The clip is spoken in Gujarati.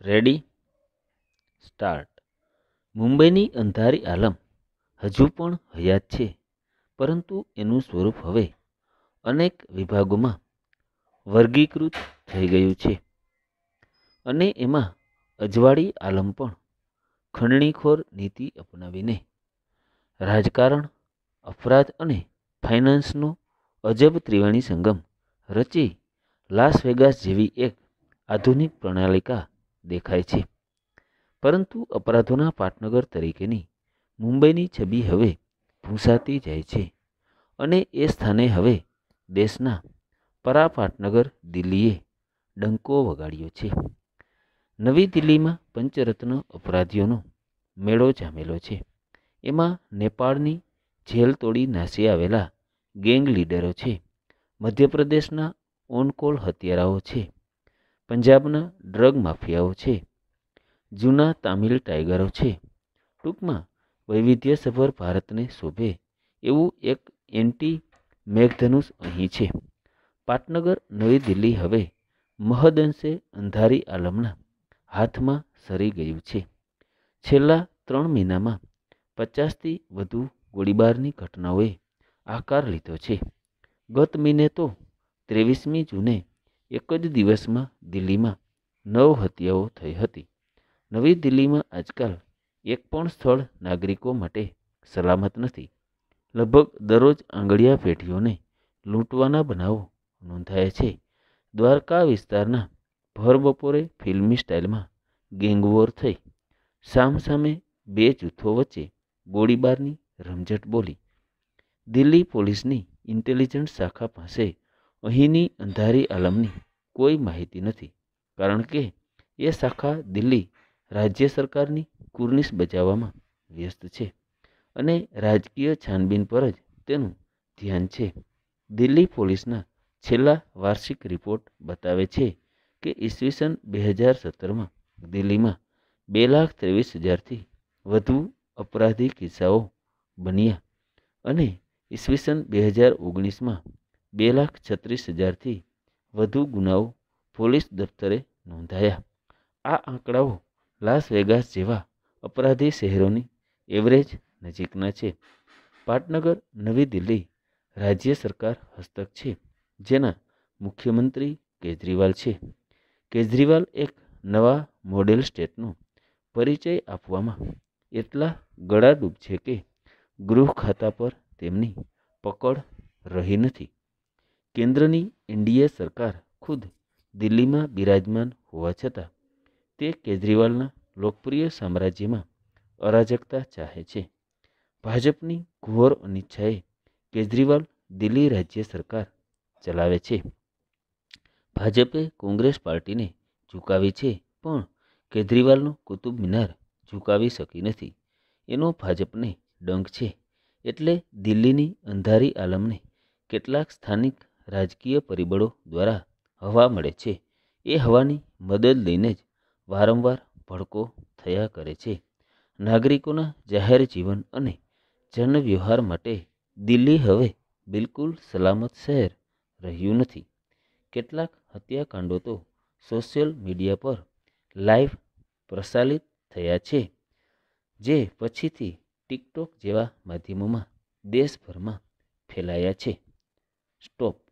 રેડી સ્ટાર્ટ મુંબઈની અંધારી આલમ હજુ પણ હયાત છે, પરંતુ એનું સ્વરૂપ હવે અનેક વિભાગોમાં વર્ગીકૃત થઈ ગયું છે. અને એમાં અજવાળી આલમ પણ ખંડણીખોર નીતિ અપનાવીને રાજકારણ, અપરાધ અને ફાઇનાન્સનો અજબ ત્રિવેણી સંગમ રચી લાસ વેગાસ જેવી એક આધુનિક પ્રણાલિકા દેખાય છે. પરંતુ અપરાધોના પાટનગર તરીકેની મુંબઈની છબી હવે ભૂંસાતી જાય છે અને એ સ્થાને હવે દેશના પરા પાટનગર દિલ્હીએ ડંકો વગાડ્યો છે. નવી દિલ્હીમાં પંચરત્ન અપરાધીઓનો મેળો જામેલો છે. એમાં નેપાળની જેલ તોડી નાસી આવેલા ગેંગ લીડરો છે. મધ્યપ્રદેશના ઓનકોલ હત્યારાઓ છે. પંજાબના ડ્રગ માફિયાઓ છે. જૂના તામિલ ટાઈગરો છે. ટૂંકમાં વૈવિધ્યસભર ભારતને શોભે એવું એક એન્ટી મેઘધનુષ અહીં છે. પાટનગર, નવી દિલ્હી હવે મહદઅંશે અંધારી આલમના હાથમાં સરી ગયું છે. છેલ્લા ત્રણ મહિનામાં પચાસથી વધુ ગોળીબારની ઘટનાઓએ આકાર લીધો છે. ગત મહિને તો ત્રેવીસમી જૂને એક જ દિવસમાં દિલ્હીમાં નવ હત્યાઓ થઈ હતી. નવી દિલ્હીમાં આજકાલ એક પણ સ્થળ નાગરિકો માટે સલામત નથી. લગભગ દરરોજ આંગળિયા પેઢીઓને લૂંટવાના બનાવો નોંધાય છે. દ્વારકા વિસ્તારના ભર બપોરે ફિલ્મી સ્ટાઇલમાં ગેંગવોર થઈ. સામસામે બે જૂથો વચ્ચે ગોળીબારની રમઝટ બોલી. દિલ્હી પોલીસની ઇન્ટેલિજન્સ શાખા પાસે અહીંની અંધારી આલમની કોઈ માહિતી નથી, કારણ કે એ શાખા દિલ્હી રાજ્ય સરકારની કુર્નિશ બચાવવામાં વ્યસ્ત છે અને રાજકીય છાનબીન પર જ તેનું ધ્યાન છે. દિલ્હી પોલીસના છેલ્લા વાર્ષિક રિપોર્ટ બતાવે છે કે ઈસવીસન બે હજાર સત્તરમાં દિલ્હીમાં બે લાખ ત્રેવીસ હજારથી વધુ અપરાધી કિસ્સાઓ બન્યા અને ઈસવીસન બે હજાર ઓગણીસમાં બે લાખ છત્રીસ હજારથી વધુ ગુનાઓ પોલીસ દફતરે નોંધાયા. આ આંકડાઓ લાસ વેગાસ જેવા અપરાધી શહેરોની એવરેજ નજીકના છે. પાટનગર, નવી દિલ્હી રાજ્ય સરકાર હસ્તક છે, જેના મુખ્યમંત્રી કેજરીવાલ છે. કેજરીવાલ એક નવા મોડેલ સ્ટેટનો પરિચય આપવામાં એટલા ગળાડૂબ છે કે ગૃહ ખાતા પર તેમની પકડ રહી નથી. કેન્દ્રની એનડીએ સરકાર ખુદ દિલ્હીમાં બિરાજમાન હોવા છતાં તે કેજરીવાલના લોકપ્રિય સામ્રાજ્યમાં અરાજકતા ચાહે છે. ભાજપની ઘોર અનિચ્છાએ કેજરીવાલ દિલ્હી રાજ્ય સરકાર ચલાવે છે. ભાજપે કોંગ્રેસ પાર્ટીને ઝુકાવી છે પણ કેજરીવાલનો કુતુબ મિનાર ઝુકાવી શકી નથી. એનો ભાજપને ડંખ છે. એટલે દિલ્હીની અંધારી આલમને કેટલાક સ્થાનિક રાજકીય પરિબળો દ્વારા હવા મળે છે. એ હવાની મદદ લઈને જ વારંવાર ભડકો થયા કરે છે. નાગરિકોના જાહેર જીવન અને જનવ્યવહાર માટે દિલ્હી હવે બિલકુલ સલામત શહેર રહ્યું નથી. કેટલાક હત્યાકાંડો તો સોશિયલ મીડિયા પર લાઈવ પ્રસારિત થયા છે, જે પછીથી ટિકટોક જેવા માધ્યમોમાં દેશભરમાં ફેલાયા છે. સ્ટોપ.